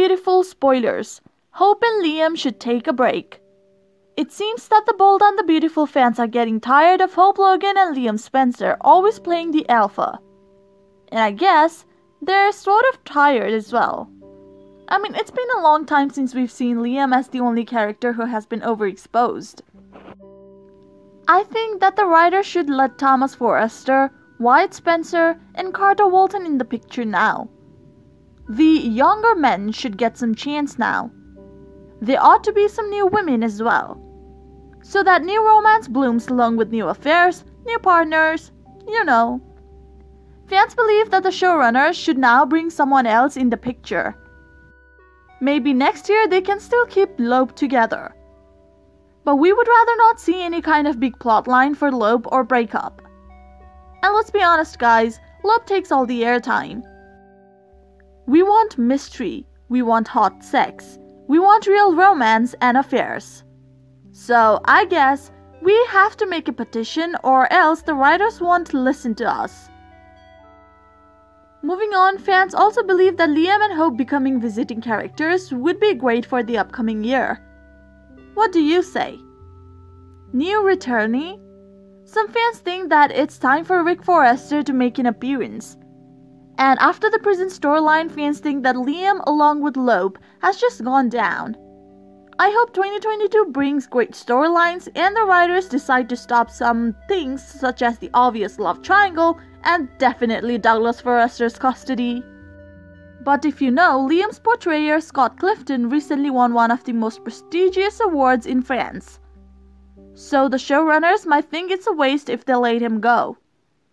Beautiful spoilers. Hope and Liam should take a break. It seems that the Bold and the Beautiful fans are getting tired of Hope Logan and Liam Spencer always playing the alpha. And I guess they're sort of tired as well. I mean, it's been a long time since we've seen Liam as the only character who has been overexposed. I think that the writer should let Thomas Forrester, Wyatt Spencer, and Carter Walton in the picture now. The younger men should get some chance now. There ought to be some new women as well. So that new romance blooms along with new affairs, new partners, you know. Fans believe that the showrunners should now bring someone else in the picture. Maybe next year they can still keep Lope together. But we would rather not see any kind of big plotline for Lope or breakup. And let's be honest, guys, Lope takes all the airtime. We want mystery, we want hot sex, we want real romance and affairs. So I guess we have to make a petition or else the writers won't listen to us. Moving on, fans also believe that Liam and Hope becoming visiting characters would be great for the upcoming year. What do you say? New returnee? Some fans think that it's time for Rick Forrester to make an appearance. And after the prison storyline, fans think that Liam, along with Lope, has just gone down. I hope 2022 brings great storylines and the writers decide to stop some things such as the obvious love triangle and definitely Douglas Forrester's custody. But if you know, Liam's portrayer Scott Clifton recently won one of the most prestigious awards in France. So the showrunners might think it's a waste if they let him go.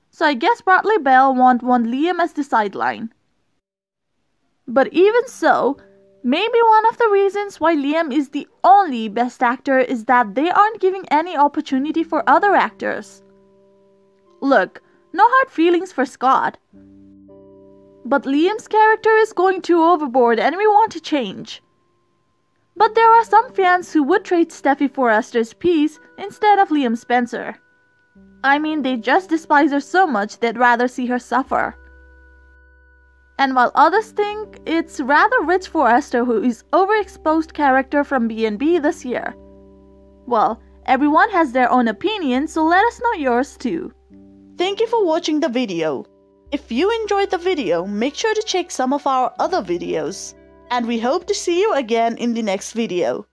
So I guess Bradley Bell won't want Liam as the sideline. But even so, Maybe one of the reasons why Liam is the only best actor is that they aren't giving any opportunity for other actors. Look, no hard feelings for Scott. But Liam's character is going too overboard and we want to change. But there are some fans who would trade Steffy Forrester's piece instead of Liam Spencer. I mean, they just despise her so much they'd rather see her suffer. And while others think it's rather Ridge Forrester who is overexposed character from B&B this year. Well, everyone has their own opinion, so let us know yours too. Thank you for watching the video. If you enjoyed the video, make sure to check some of our other videos. And we hope to see you again in the next video.